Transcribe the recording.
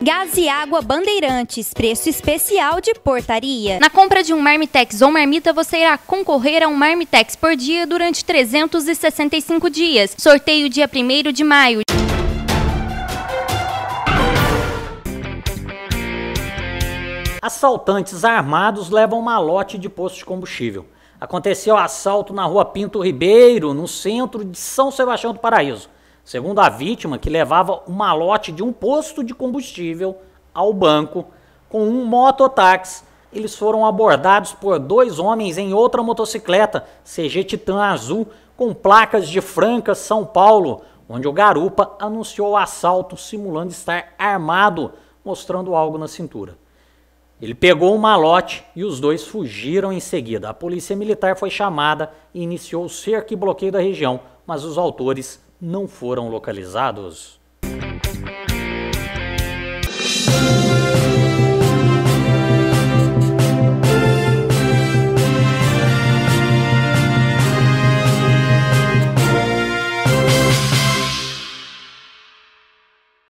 Gás e água Bandeirantes, preço especial de portaria. Na compra de um Marmitex ou marmita, você irá concorrer a um Marmitex por dia durante 365 dias. Sorteio dia 1 de maio. Assaltantes armados levam malote de posto de combustível. Aconteceu assalto na rua Pinto Ribeiro, no centro de São Sebastião do Paraíso. Segundo a vítima, que levava um malote de um posto de combustível ao banco com um mototáxi, eles foram abordados por dois homens em outra motocicleta CG Titan Azul com placas de Franca, São Paulo, onde o garupa anunciou o assalto simulando estar armado, mostrando algo na cintura. Ele pegou o malote e os dois fugiram em seguida. A polícia militar foi chamada e iniciou o cerco e bloqueio da região, mas os autores não foram localizados.